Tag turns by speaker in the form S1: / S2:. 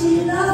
S1: Chỉ là.